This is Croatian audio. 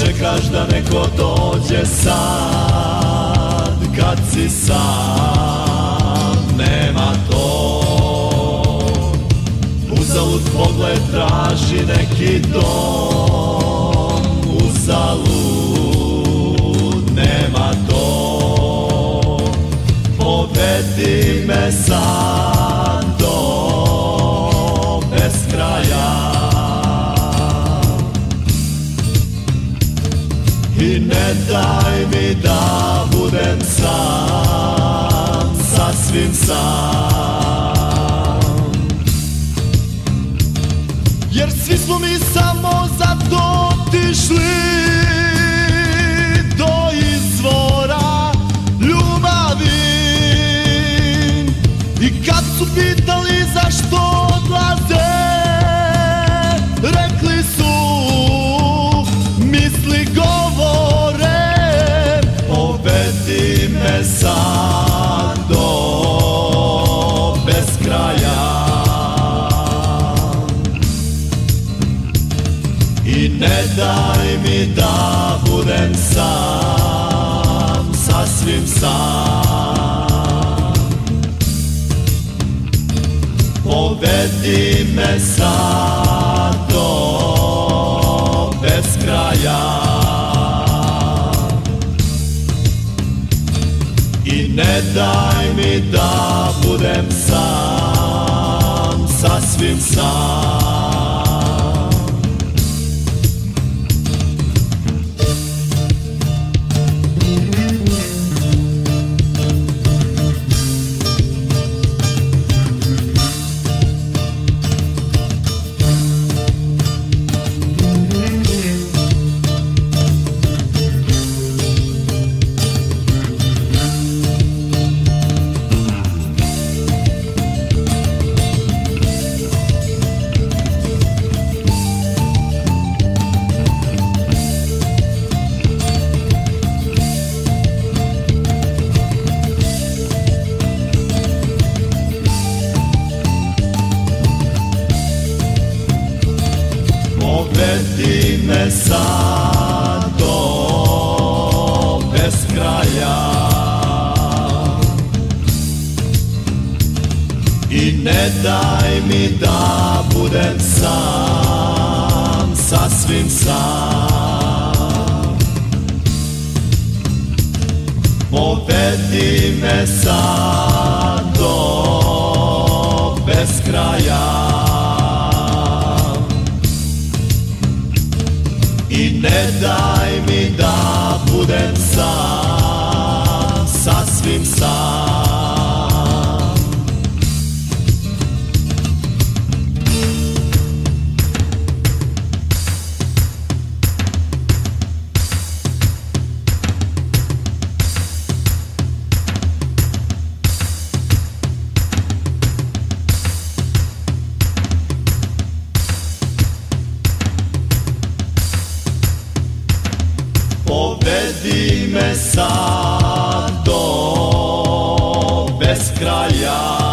čekaš da neko dođe sad. Kad si sam, nema to. Uzalud pogled traži neki dom. Uzalud, daj mi da budem sam, sasvim sam. Jer svi smo mi samo za to otišli Do izvora ljubavi. I daj mi da budem sam, sasvim sam. Povedi me sad do beskraja. I ne daj mi da budem sam, sasvim sam Sad do beskraja I ne daj mi da budem sam, sasvim sam. Povedi me sad do beskraja I ne daj mi da budem sam, Povedi me sad do beskraja